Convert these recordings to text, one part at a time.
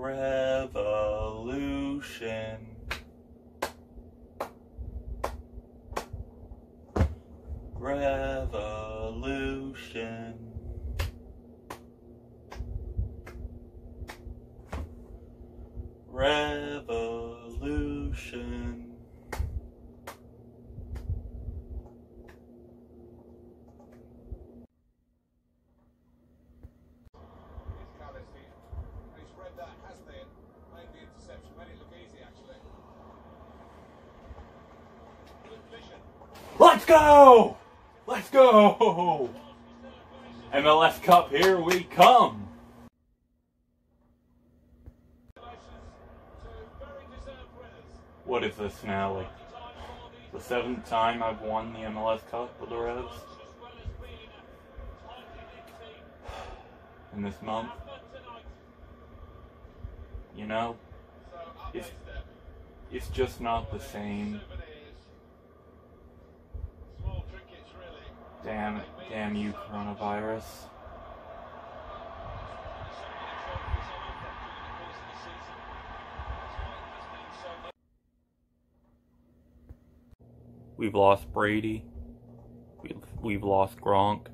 Revolution. Revolution. Revolution. Let's go! Let's go! MLS Cup, here we come! What is this now? The seventh time I've won the MLS Cup with the Revs in this month. You know, it's it's just not the same. Damn, damn you, coronavirus. We've lost Brady. We've we've lost Gronk.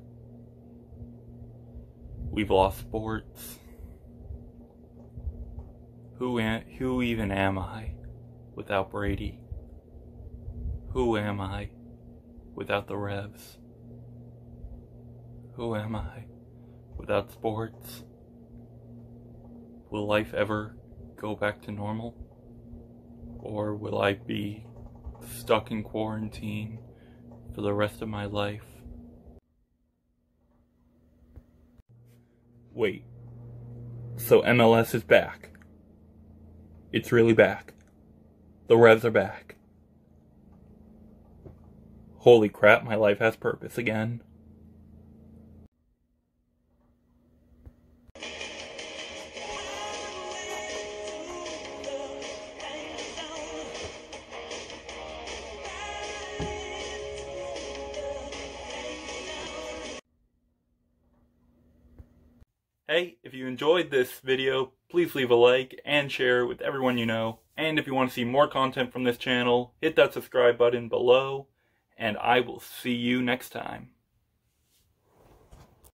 We've lost sports. Who am, who even am I without Brady? Who am I without the Revs? Who am I without sports? Will life ever go back to normal? Or will I be stuck in quarantine for the rest of my life? Wait. So MLS is back. It's really back. The Revs are back. Holy crap, my life has purpose again. Hey, if you enjoyed this video, please leave a like and share with everyone you know. And if you want to see more content from this channel, hit that subscribe button below, and I will see you next time.